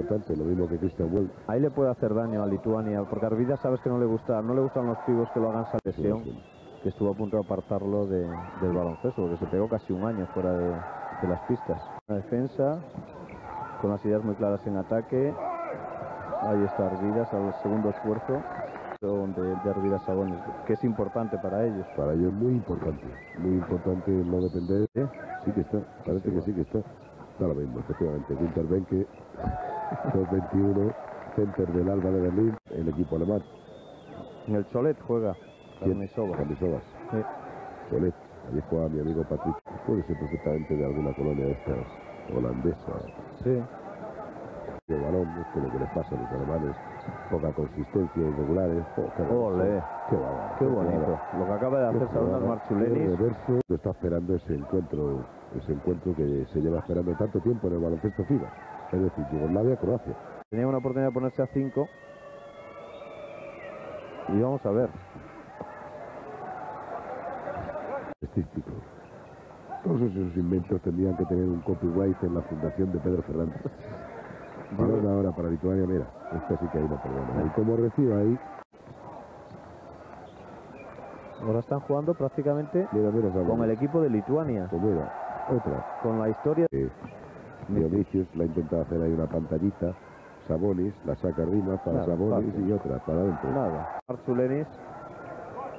importante, lo mismo que Christian Well. Ahí le puede hacer daño a Lituania, porque Arvidas sabes que no le gusta, no le gustan los pibos que lo hagan esa lesión, Sí, sí. que estuvo a punto de apartarlo de- del baloncesto, porque se pegó casi un año fuera de, de las pistas. La defensa, con las ideas muy claras en ataque. Ahí está Arvidas al segundo esfuerzo de, de Arvidas Sabonis, que es importante para ellos. Para ellos muy importante, muy importante no depender. ¿eh? Sí que está, parece que sí que está. Está lo mismo, efectivamente. Winter Benke, 221, center del Alba de Berlín, el equipo alemán. En el Cholet juega. Camisovas. Sí. Cholet. Allí juega mi amigo Patrick. Puede ser perfectamente de alguna colonia de estas holandesa. Sí. De balón, esto es lo que les pasa a los alemanes. Poca consistencia, irregulares. Oh, qué Ole. bárbaro. Qué bárbaro. Qué bonito. Lo que acaba de hacer Saunas El Marchulenis. reverso lo está esperando ese encuentro, ese encuentro que se lleva esperando tanto tiempo en el baloncesto FIBA. Es decir, Yugoslavia, Croacia. Tenía una oportunidad de ponerse a 5. Y vamos a ver. Es típico. Todos esos inventos tendrían que tener un copyright en la fundación de Pedro Fernández. Balón ahora para Lituania, mira, esta sí que ahí no perdona. Y como reciba ahí, Ahora están jugando prácticamente mira, mira, Sabonis. con el equipo de Lituania. Pues mira, otra. Con la historia. Eh, Dionisius la ha intentado hacer ahí una pantallita. Sabonis la saca arriba para Claro, Sabonis fácil. y otra para adentro. Nada. Marchulenis.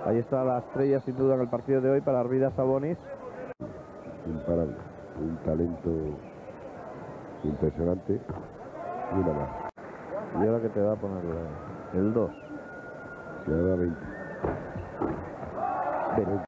Ahí está la estrella sin duda en el partido de hoy para Arvidas Sabonis. imparable, un talento impresionante y una más. Y ahora que te va a poner el 2. Se da 20. 20.